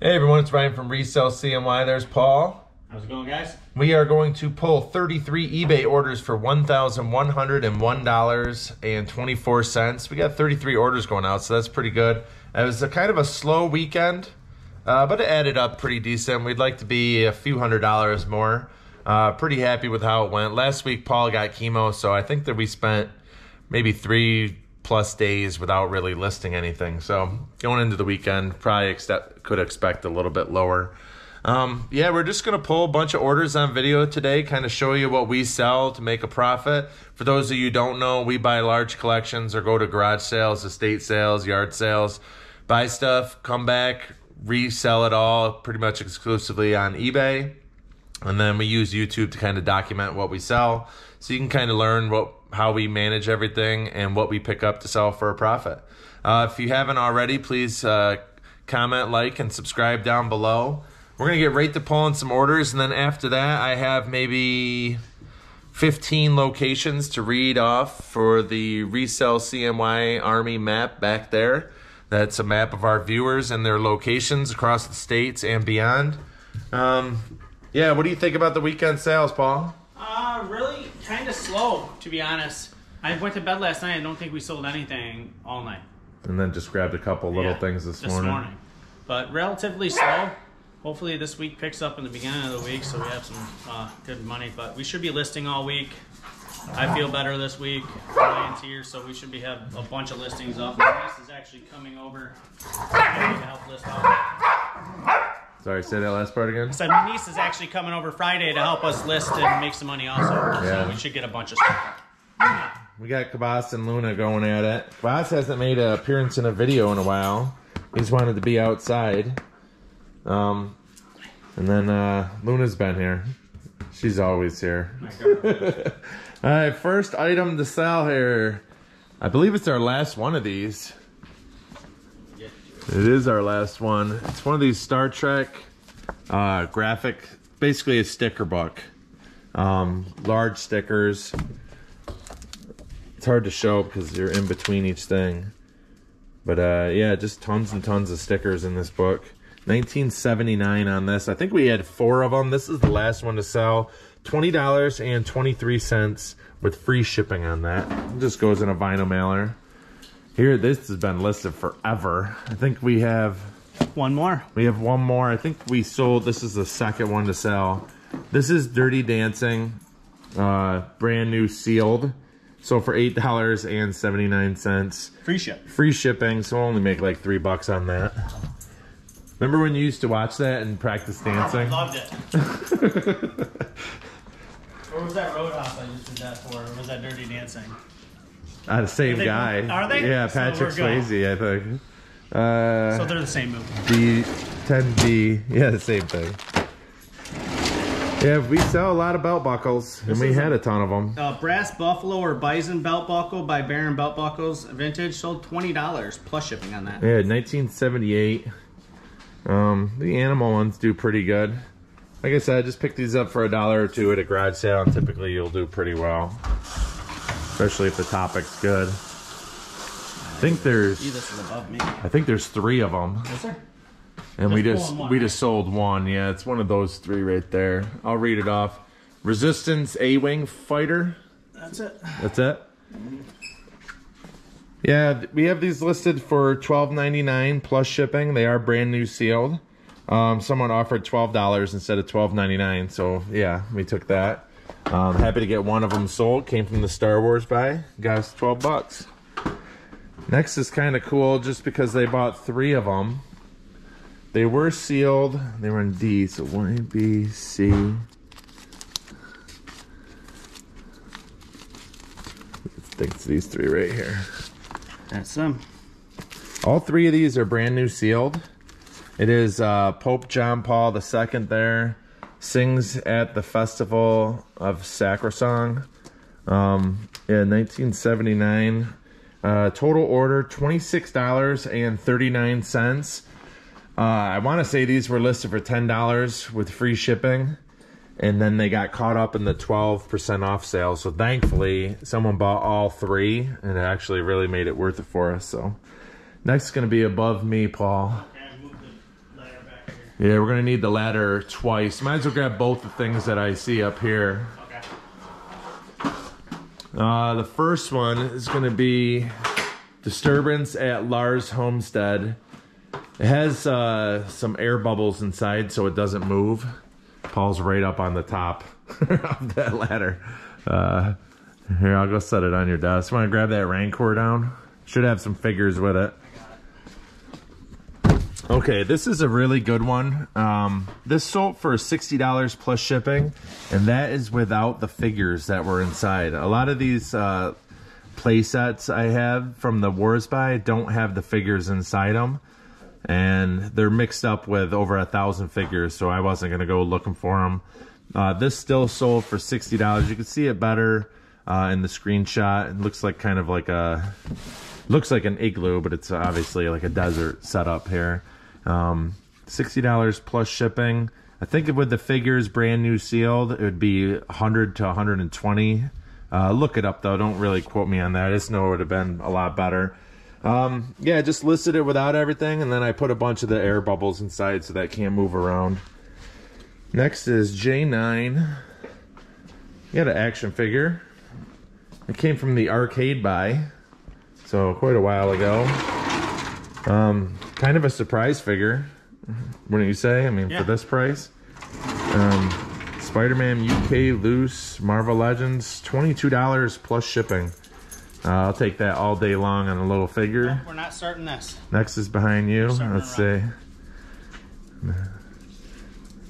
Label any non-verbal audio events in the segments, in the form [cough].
Hey everyone, it's Ryan from Resell CNY. There's Paul. How's it going, guys? We are going to pull 33 eBay orders for $1,101.24. We got 33 orders going out, so that's pretty good. It was a kind of a slow weekend, uh, but it added up pretty decent. We'd like to be a few hundred dollars more. Uh, pretty happy with how it went. Last week, Paul got chemo, so I think that we spent maybe three plus days without really listing anything. So going into the weekend, probably could expect a little bit lower. Um, yeah, we're just gonna pull a bunch of orders on video today, kind of show you what we sell to make a profit. For those of you don't know, we buy large collections or go to garage sales, estate sales, yard sales, buy stuff, come back, resell it all pretty much exclusively on eBay. And then we use YouTube to kind of document what we sell. So you can kind of learn what how we manage everything and what we pick up to sell for a profit. Uh, if you haven't already, please uh, comment, like, and subscribe down below. We're going to get right to pulling some orders. And then after that, I have maybe 15 locations to read off for the Resell CNY Army map back there. That's a map of our viewers and their locations across the states and beyond. Um, yeah, what do you think about the weekend sales, Paul? Uh, really kind of slow, to be honest. I went to bed last night. I don't think we sold anything all night. And then just grabbed a couple little Yeah, things this, morning. But relatively slow. Hopefully this week picks up in the beginning of the week so we have some uh, good money. But we should be listing all week. I feel better this week. Ryan's here, so we should be have a bunch of listings up. Niece is actually coming over to help list out. Sorry, say that last part again. So my niece is actually coming over Friday to help us list and make some money also. Yeah. So we should get a bunch of stuff. We got Kabas and Luna going at it. Kabas hasn't made an appearance in a video in a while. He's wanted to be outside. Um, and then uh, Luna's been here. She's always here. [laughs] All right, first item to sell here. I believe it's our last one of these. It is our last one. It's one of these Star Trek uh, graphic, basically a sticker book. Um, large stickers. It's hard to show because you're in between each thing. But uh, yeah, just tons and tons of stickers in this book. 1979 on this. I think we had four of them. This is the last one to sell. $20.23 with free shipping on that. It just goes in a vinyl mailer. Here, this has been listed forever. I think we have One more. we have one more. I think we sold. This is the second one to sell. This is Dirty Dancing, uh, brand new sealed. So for eight dollars and seventy nine cents, Free ship. free shipping. So we'll only make like three bucks on that. Remember when you used to watch that and practice dancing? I [laughs] loved it. [laughs] or was that Roadhouse I just did that for? Or was that Dirty Dancing? Ah, the same Are they- guy. are they? Yeah, So Patrick we're good. Swayze, I think. Uh, So they're the same movie. D 10D. Yeah, the same thing. Yeah, we sell a lot of belt buckles, and we is had a ton of them. Uh, Brass Buffalo or Bison Belt Buckle by Baron Belt Buckles Vintage sold twenty dollars plus shipping on that. Yeah, 1978. Um, the animal ones do pretty good. Like I said, just pick these up for a dollar or two at a garage sale, and typically you'll do pretty well. Especially if the topic's good. I think there's, See, this is above me. I think there's three of them, Yes, sir. and we Just we right? just sold one. Yeah, it's one of those three right there. I'll read it off. Resistance A-wing fighter. That's it. That's it. Yeah, we have these listed for twelve ninety nine plus shipping. They are brand new sealed. Um, someone offered twelve dollars instead of twelve ninety nine, so yeah, we took that. Um, happy to get one of them sold. Came from the Star Wars buy. Got us twelve bucks. Next is kind of cool, just because they bought three of them. They were sealed. They were in D, so one A, B, C. I think it's these three right here. That's them. All three of these are brand new sealed. It is uh, Pope John Paul II there. Sings at the Festival of Sacrosong. Um, yeah, 1979. Uh, total order $26.39. Uh, I want to say these were listed for $10 with free shipping. And then they got caught up in the 12% off sale. So thankfully, someone bought all three and it actually really made it worth it for us. So next is going to be above me, Paul. Okay, move the ladder back. Yeah, we're gonna need the ladder twice. Might as well grab both the things that I see up here. Okay. Uh, the first one is gonna be disturbance at Lars Homestead. It has uh, some air bubbles inside so it doesn't move. Paul's right up on the top [laughs] of that ladder. Uh, here, I'll go set it on your desk. Want to grab that Rancor down? Should have some figures with it. Okay, this is a really good one. Um, this sold for $60 plus shipping, and that is without the figures that were inside. A lot of these uh, play sets I have from the Wars buy don't have the figures inside them, and they're mixed up with over a thousand figures, so I wasn't going to go looking for them. Uh, this still sold for $60. You can see it better uh, in the screenshot. It looks like kind of like a, looks like an igloo, but it's obviously like a desert setup here. Um, $60 plus shipping. I think with the figures brand new sealed, it would be 100 to 120. Uh, look it up though. Don't really quote me on that. I just know it would have been a lot better. Um, yeah, just listed it without everything, and then I put a bunch of the air bubbles inside so that can't move around. Next is J9. You got an action figure. It came from the arcade buy, so quite a while ago. Um, kind of a surprise figure, wouldn't you say? I mean, Yeah. for this price. Um, Spider-Man UK loose Marvel Legends, twenty-two dollars plus shipping. Uh, I'll take that all day long on a little figure. We're not starting this. Next is behind you. Let's see.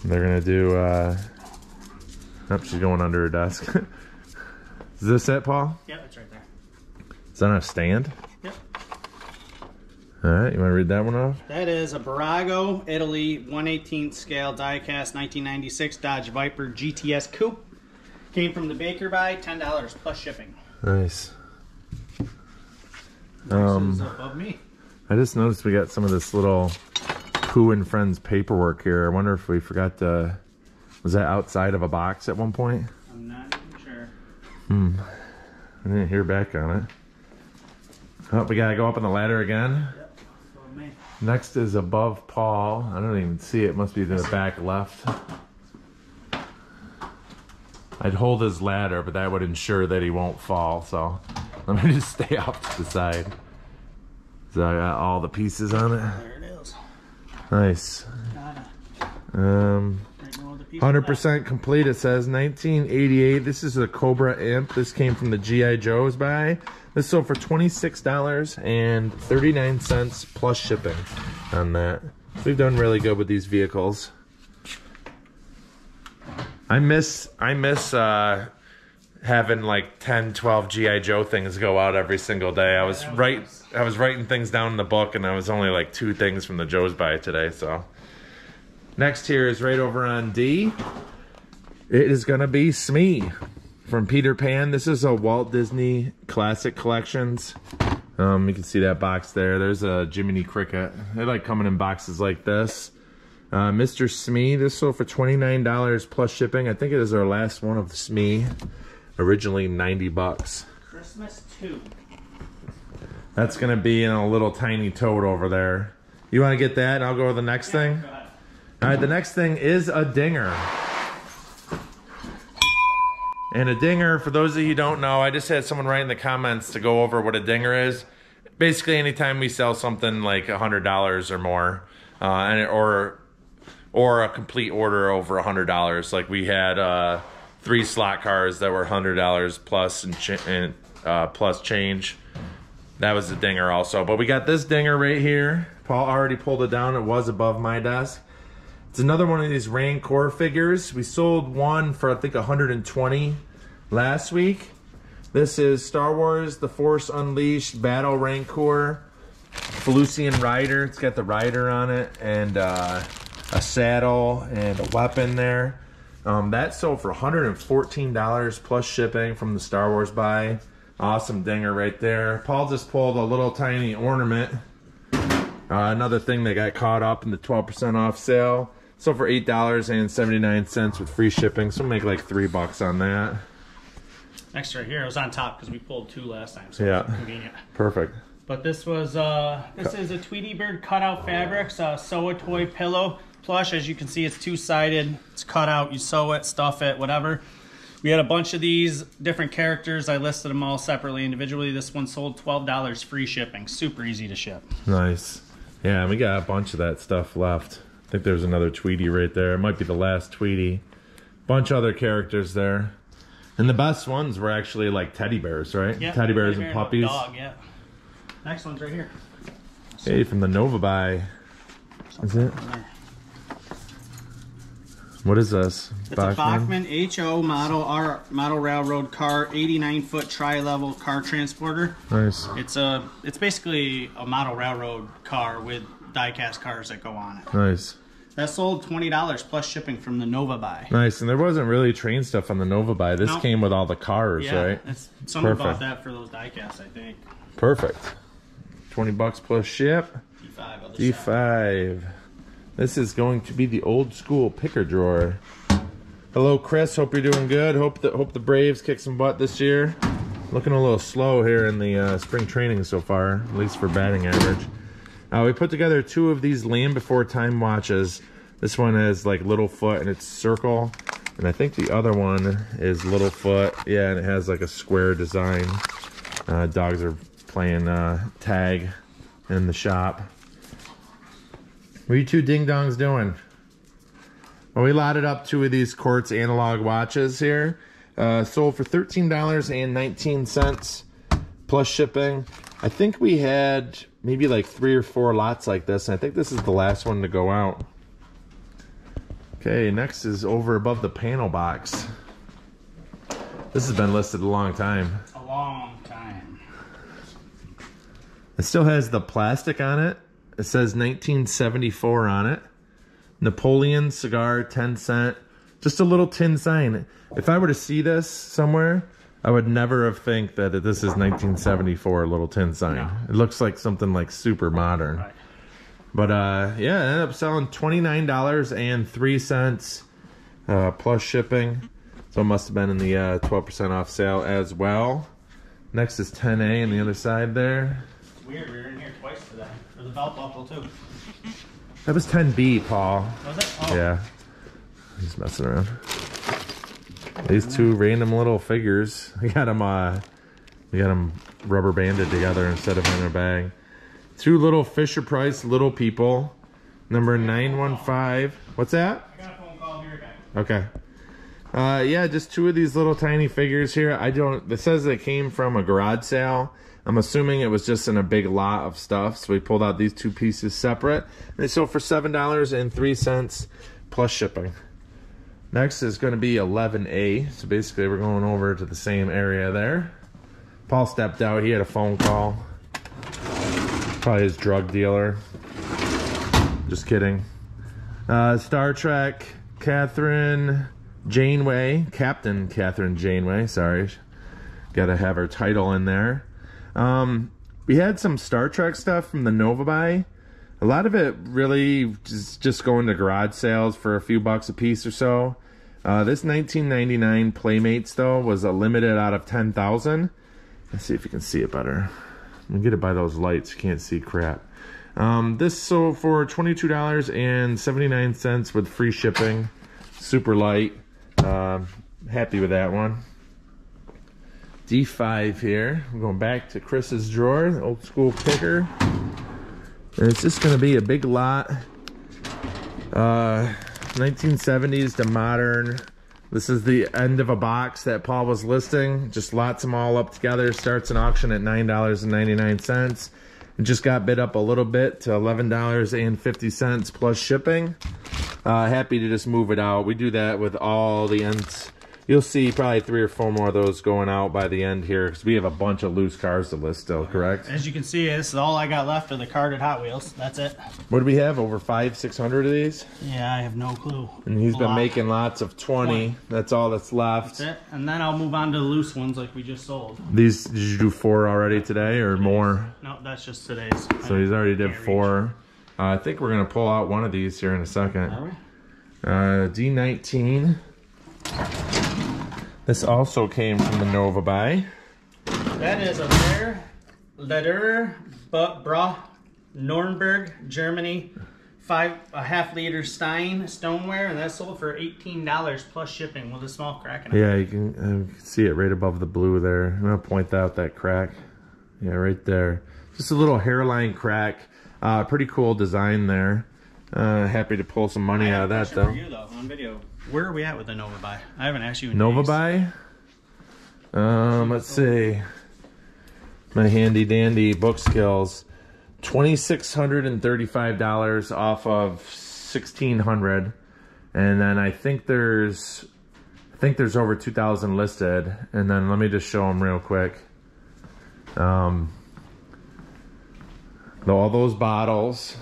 They're gonna do. uh Oh, she's going under her desk. [laughs] is this it, Paul? Yep, it's right there. Is that on a stand? Yep. All right, you want to read that one off? That is a Bburago, Italy, 118th scale diecast 1996 Dodge Viper GTS Coupe. Came from the Baker buy, $10 plus shipping. Nice. Um, above me. I just noticed we got some of this little Pooh and Friends paperwork here. I wonder if we forgot to. Was that outside of a box at one point? I'm not even sure. I didn't hear back on it. Oh, we gotta go up on the ladder again. Yep, above me. Next is above Paul. I don't even see it. Must be to the back left. I'd hold his ladder, but that would ensure that he won't fall. So let me [laughs] just stay off to the side. So I got all the pieces on it. There it is. Nice. Um, Right now the piece Hundred percent complete. It says 1988. This is a Cobra Imp. This came from the GI Joe's buy. This sold for twenty six dollars and thirty nine cents plus shipping on that. We've done really good with these vehicles. I miss I miss uh, having like 10, 12 GI Joe things go out every single day. I was right. I was writing things down in the book, and I was only like two things from the Joe's buy today. So. Next here is right over on D. It is going to be Smee from Peter Pan. This is a Walt Disney Classic Collections. Um, you can see that box there. There's a Jiminy Cricket. They like coming in boxes like this. Uh, Mr. Smee, this sold for $29 plus shipping. I think it is our last one of Smee. Originally 90 bucks. Christmas 2. That's going to be in a little tiny toad over there. You want to get that? I'll go to the next thing. All right, the next thing is a dinger. And a dinger, for those of you don't know, I just had someone write in the comments to go over what a dinger is. Basically, anytime we sell something like a hundred dollars or more, uh, and or or a complete order over a hundred dollars, like we had uh, three slot cars that were hundred dollars plus and, ch- and uh, plus change. That was a dinger also. But we got this dinger right here. Paul already pulled it down. It was above my desk. It's another one of these Rancor figures. We sold one for I think 120 last week. This is Star Wars The Force Unleashed Battle Rancor Felucian Rider. It's got the rider on it and uh, a saddle and a weapon there. Um, that sold for $114 plus shipping from the Star Wars buy. Awesome dinger right there. Paul just pulled a little tiny ornament. Uh, another thing that got caught up in the 12% off sale. So for $8.79 with free shipping. So make like three bucks on that. Next right here, it was on top because we pulled two last time, so Yeah. convenient. Perfect. But this was uh this is a Tweety Bird cutout fabrics, uh a toy pillow. plush. As you can see, it's two-sided. It's cut out. You sew it, stuff it, whatever. We had a bunch of these different characters. I listed them all separately, individually. This one sold $12 free shipping. Super easy to ship. Nice. Yeah, we got a bunch of that stuff left. I think there's another Tweety right there. It might be the last Tweety. Bunch of other characters there. And the best ones were actually like teddy bears, right? Yeah, teddy bears bear and puppies. Dog, yeah. Next one's right here. Hey, from the Nova Buy. Is it? What is this? It's a Bachmann HO model R model railroad car, 89 foot tri level car transporter. Nice. It's a it's basically a model railroad car with diecast cars that go on it. Nice. That sold twenty dollars plus shipping from the Nova Buy. Nice. And there wasn't really train stuff on the Nova Buy. This No. came with all the cars, Yeah, right? it's, someone Perfect. bought that for those diecasts, I think. Perfect. 20 bucks plus ship. D5. D5. This is going to be the old school picker drawer. Hello, Chris. Hope you're doing good. Hope the hope the Braves kick some butt this year. Looking a little slow here in the uh, spring training so far, at least for batting average. Uh, we put together two of these Land Before Time watches. This one is like Littlefoot and it's circle, and I think the other one is Littlefoot. Yeah, and it has like a square design. Uh, dogs are playing uh, tag in the shop. What are you two ding dongs doing? Well, we lotted up two of these quartz analog watches here. Uh, sold for $13.19 plus shipping. I think we had maybe like three or four lots like this, and I think this is the last one to go out. Okay, next is over above the panel box. This has been listed a long time. A long time. It still has the plastic on it. It says 1974 on it. Napoleon cigar, 10 cent. Just a little tin sign. If I were to see this somewhere, I would never have think that this is 1974 little tin sign. No. It looks like something like super modern. Right. But uh, yeah, it ended up selling $29.03 uh, plus shipping. So it must have been in the uh, 12% off sale as well. Next is 10A on the other side there. It's weird. We were in here twice today. For the belt buckle too. That was 10B, Paul. Was it? Oh. Yeah. He's messing around. These two random little figures. [laughs] We got them, uh, we got them rubber banded together instead of in a bag. Two little Fisher Price little people. Number 915. What's that? I got a phone call here again. Okay. Uh, yeah, just two of these little tiny figures here. I don't. It says they came from a garage sale. I'm assuming it was just in a big lot of stuff. So we pulled out these two pieces separate. They sold for seven dollars and three cents plus shipping. Next is going to be 11A. So basically, we're going over to the same area there. Paul stepped out. He had a phone call. Probably his drug dealer. Just kidding. Uh, Star Trek, Kathryn Janeway, Captain Kathryn Janeway, sorry. Gotta have her title in there. Um, we had some Star Trek stuff from the Nova Buy. A lot of it really just, just going to garage sales for a few bucks a piece or so. Uh, this 1999 Playmates, though, was a limited out of 10,000. Let's see if you can see it better. I'm gonna get it by those lights. You can't see crap. Um, this sold for $22.79 with free shipping. Super light. Um, happy with that one. D5 here. I'm going back to Chris's drawer, old school picker. And it's just going to be a big lot. Uh, 1970s to modern. This is the end of a box that Paul was listing. Just lots them all up together. Starts an auction at $9.99. It just got bid up a little bit to $11.50 plus shipping. Uh, happy to just move it out. We do that with all the ends. You'll see probably three or four more of those going out by the end here because we have a bunch of loose cars to list still, correct? As you can see, this is all I got left of the carded Hot Wheels. That's it. What do we have? Over five, six hundred of these? Yeah, I have no clue. And he's A been lot. making lots of 20. 20. That's all that's left. That's it. And then I'll move on to the loose ones like we just sold. These, did you do four already today or more? No, that's just today's. So he's already did four. Uh, I think we're going to pull out one of these here in a second. Are we? Uh, D19. This also came from the Nova Buy. That is a rare letter, but bra, Nuremberg, Germany, five a half liter Stein stoneware, and that sold for eighteen dollars plus shipping with a small crack in it. Yeah, you can, uh, you can see it right above the blue there. I'm gonna point out that crack. Yeah, right there. Just a little hairline crack. Uh, pretty cool design there. Uh, happy to pull some money out of that though. For you though, on video, where are we at with the Nova Buy? I haven't asked you. Nova names. buy. Um, let's see. My handy dandy book skills. Twenty six hundred and thirty five dollars off of sixteen hundred, and then I think there's, I think there's over two thousand listed. And then let me just show them real quick. Um, all those bottles,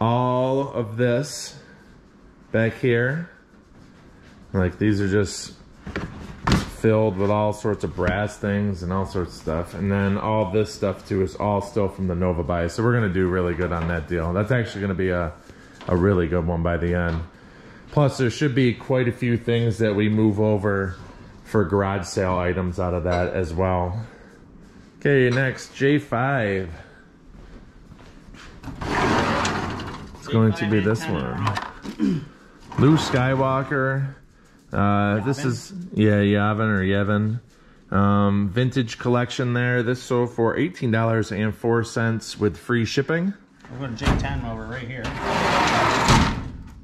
all of this back here. Like these are just filled with all sorts of brass things and all sorts of stuff. And then all this stuff too is all still from the Nova buy. So we're gonna do really good on that deal. That's actually gonna be a, a really good one by the end. Plus there should be quite a few things that we move over for garage sale items out of that as well. Okay, next, J5. It's going to be this one. [clears throat] Luke Skywalker. Uh, this is yeah Yavin or Yevon. Um, vintage collection there. This sold for eighteen dollars and four cents with free shipping. We're going to J10 over right here.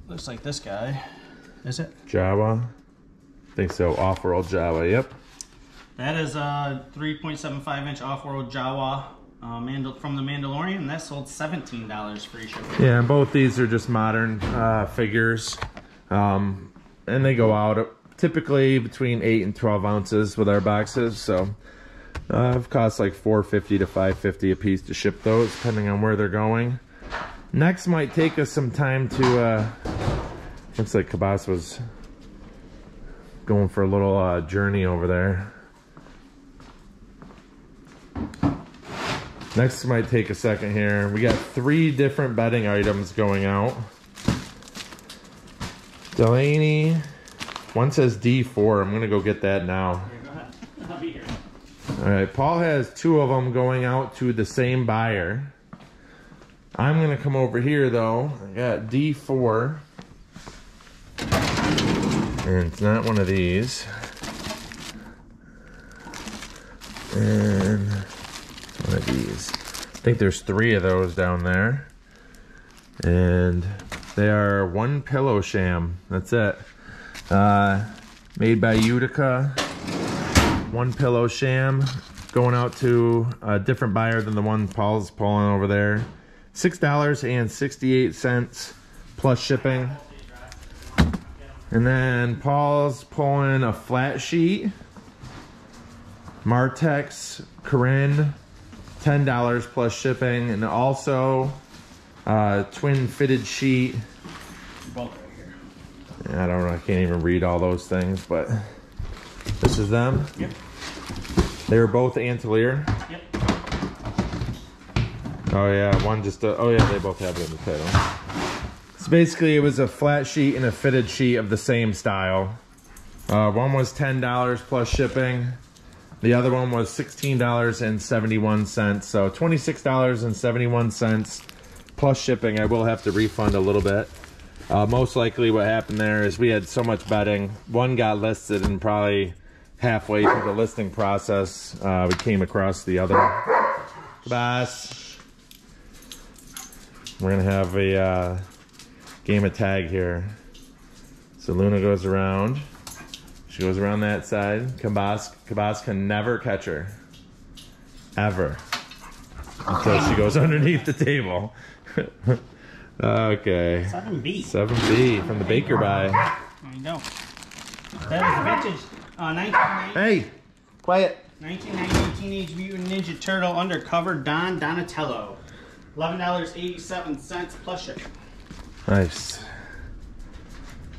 Looks like this guy. Is it? Jawa. I think so. Off-world Jawa. Yep. That is a 3.75 inch off-world Jawa uh, Mandal- from the Mandalorian. That sold $17 free shipping. Yeah, and both these are just modern uh, figures, um, and they go out typically between eight and twelve ounces with our boxes. So uh, it costs like four fifty to five fifty a piece to ship those, depending on where they're going. Next might take us some time to. Uh, looks like Kabas was going for a little uh, journey over there. Next might take a second here. We got three different bedding items going out. Delaney. One says D4. I'm going to go get that now. [laughs] Here, go ahead. I'll be here. All right. Paul has two of them going out to the same buyer. I'm going to come over here though. I got D4. And it's not one of these. And one of these. I think there's three of those down there. And they are one pillow sham. That's it. Uh, made by Utica. One pillow sham. Going out to a different buyer than the one Paul's pulling over there. $6.68 plus shipping. And then Paul's pulling a flat sheet. Martex Corinne, $10 plus shipping. And also uh, twin fitted sheet. Right. I don't know, I can't even read all those things, but this is them. Yep. They were both Antelier. Yep. Oh yeah, one just, uh, oh yeah, they both have it in the title. So basically it was a flat sheet and a fitted sheet of the same style. Uh, one was $10 plus shipping. The other one was $16.71. So $26.71 plus shipping. I will have to refund a little bit. Uh, most likely what happened there is we had so much bedding. One got listed and probably halfway through the listing process, uh, we came across the other. Boss. We're gonna have a uh, game of tag here. So Luna goes around. She goes around that side. Kabas, Kabas can never catch her. Ever. Until she goes [laughs] underneath the table. [laughs] okay. 7B. 7B from the Baker buy. There you go. That is vintage uh, 1990, Hey! Quiet. 1990 Teenage Mutant Ninja Turtle Undercover Don Donatello. $11.87 plus shipping. Nice.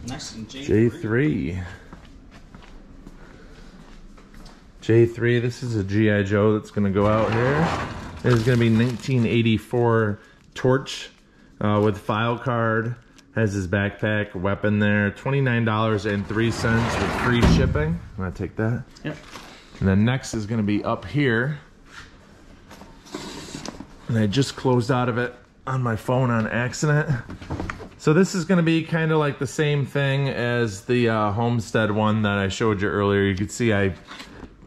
In J3. J3. J3, this is a G.I. Joe that's going to go out here. This is going to be 1984 Torch uh, with file card. Has his backpack, weapon there. $29.03 with free shipping. I'm to take that. Yep. And then next is going to be up here. And I just closed out of it on my phone on accident. So this is gonna be kind of like the same thing as the uh, Homestead one that I showed you earlier. You can see I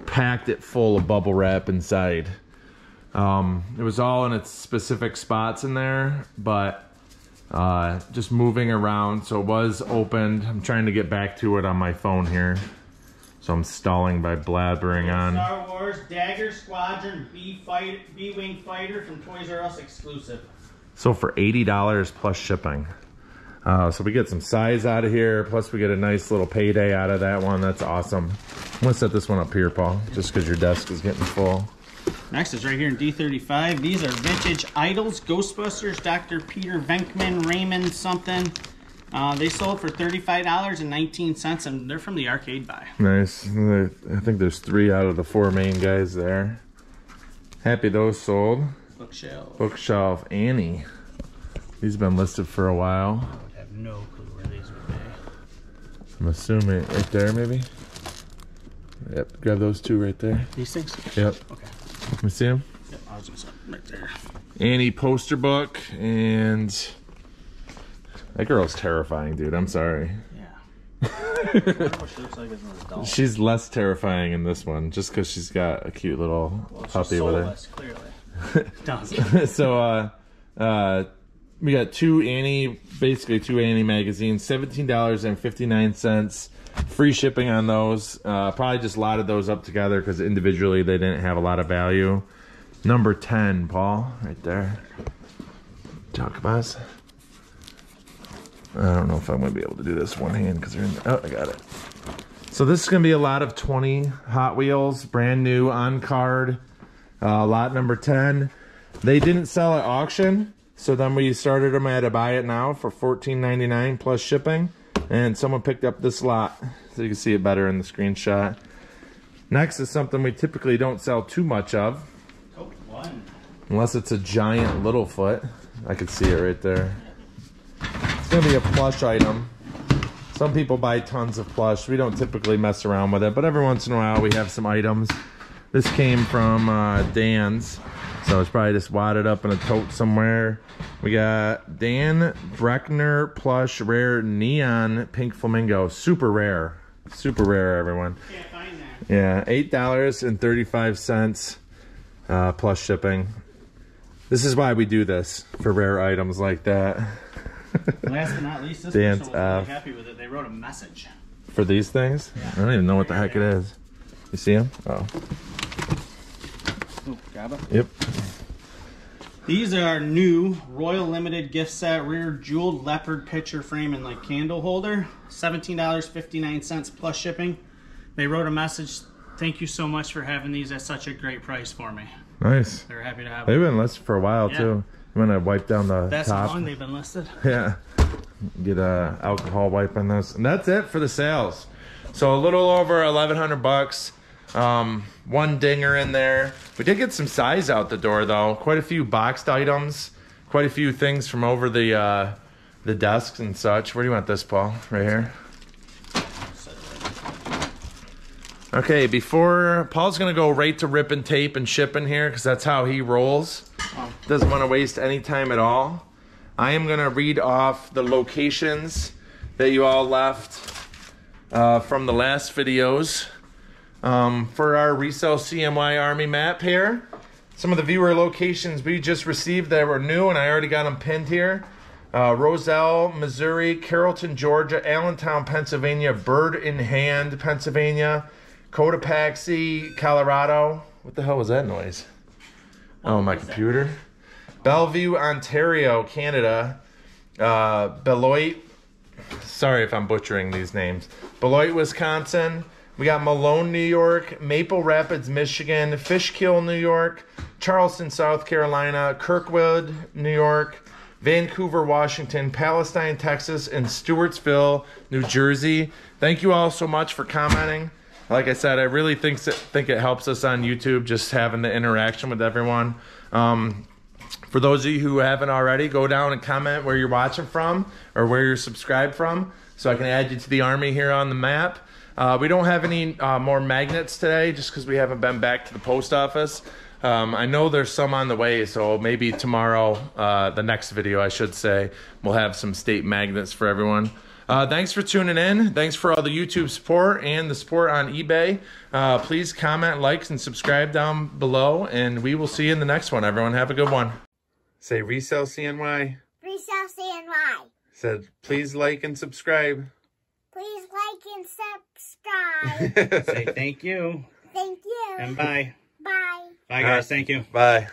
packed it full of bubble wrap inside. Um, it was all in its specific spots in there, but uh, just moving around. So it was opened. I'm trying to get back to it on my phone here. So I'm stalling by blabbering on. Star Wars Dagger Squadron B fight B wing fighter from Toys R Us exclusive. So for $80 plus shipping. Uh, so we get some size out of here, plus we get a nice little payday out of that one. That's awesome. I'm gonna set this one up here, Paul, just because your desk is getting full. Next is right here in D35. These are vintage idols, Ghostbusters, Dr. Peter Venkman, Raymond something. Uh, they sold for $35.19 and they're from the arcade buy. Nice. I think there's three out of the four main guys there. Happy those sold. Bookshelf. Bookshelf Annie. These have been listed for a while. I would have no clue where these would be. I'm assuming right there, maybe. Yep. Grab those two right there. These things? Yep. Okay. Let me see him. Yep, I was gonna right there. Annie poster book and that girl's terrifying, dude. I'm sorry. Yeah. I wonder what she like as an adult. She's less terrifying in this one, just because she's got a cute little Well, puppy with her. clearly. [laughs] [laughs] So uh uh we got two Annie basically two Annie magazines, seventeen dollars and fifty nine cents. Free shipping on those. Uh probably just lotted those up together because individually they didn't have a lot of value. Number ten, Paul, right there. Talk about. I don't know if I'm gonna be able to do this one hand because they're in. Oh, I got it. So this is gonna be a lot of 20 Hot Wheels, brand new on card. Uh, lot number 10. They didn't sell at auction, so then we started them at a buy it now for $14.99 plus shipping. And someone picked up this lot, so you can see it better in the screenshot. Next is something we typically don't sell too much of, unless it's a giant Littlefoot. I could see it right there. It's gonna be a plush item. Some people buy tons of plush. We don't typically mess around with it, but every once in a while we have some items. This came from uh, Dan's, so it's probably just wadded up in a tote somewhere. We got Dan Breckner plush rare neon pink flamingo, super rare, super rare, everyone. Can't find that. Yeah, eight dollars and thirty-five cents uh, plus shipping. This is why we do this for rare items like that. [laughs] Last but not least, this Dance person was really happy with it. They wrote a message. for these things, I don't even know what the heck it is. You see them? Oh, Oh, it. yep. These are our new Royal Limited gift set rear jeweled leopard picture frame and like candle holder. $17.59 plus shipping. They wrote a message. Thank you so much for having these at such a great price for me. Nice. They're happy to have them. They've them. been listed for a while Yeah. too. I'm gonna wipe down the That's how long they've been listed. [laughs] Yeah. Get a alcohol wipe on this. And that's it for the sales. So a little over 1100 bucks. Um, one dinger in there. We did get some size out the door though. Quite a few boxed items. Quite a few things from over the uh, the desks and such. Where do you want this, Paul? Right here. Okay, before Paul's gonna go right to rip and tape and shipping here because that's how he rolls. Doesn't want to waste any time at all. I am gonna read off the locations that you all left uh, from the last videos um, for our resale CNY Army map here. Some of the viewer locations we just received that were new, and I already got them pinned here. Uh, Roselle, Missouri, Carrollton, Georgia, Allentown, Pennsylvania, Bird in Hand, Pennsylvania, Cotopaxi, Colorado. What the hell was that noise? Oh, my computer. Bellevue, Ontario, Canada. Uh, Beloit. Sorry if I'm butchering these names. Beloit, Wisconsin. We got Malone, New York. Maple Rapids, Michigan. Fishkill, New York. Charleston, South Carolina. Kirkwood, New York. Vancouver, Washington, Palestine, Texas, and Stewartsville, New Jersey. Thank you all so much for commenting. Like I said, I really think think it helps us on YouTube just having the interaction with everyone. Um, for those of you who haven't already, go down and comment where you're watching from or where you're subscribed from so I can add you to the army here on the map. Uh, we don't have any uh, more magnets today just because we haven't been back to the post office. Um, I know there's some on the way, so maybe tomorrow, uh, the next video, I should say, we'll have some state magnets for everyone. Uh, thanks for tuning in. Thanks for all the YouTube support and the support on eBay. Uh, please comment, likes, and subscribe down below, and we will see you in the next one. Everyone, have a good one. Say resell CNY. Resell CNY. Said please like and subscribe. Please like and subscribe. Say thank you Thank you. and bye. Bye. Bye, guys. Thank you. Bye.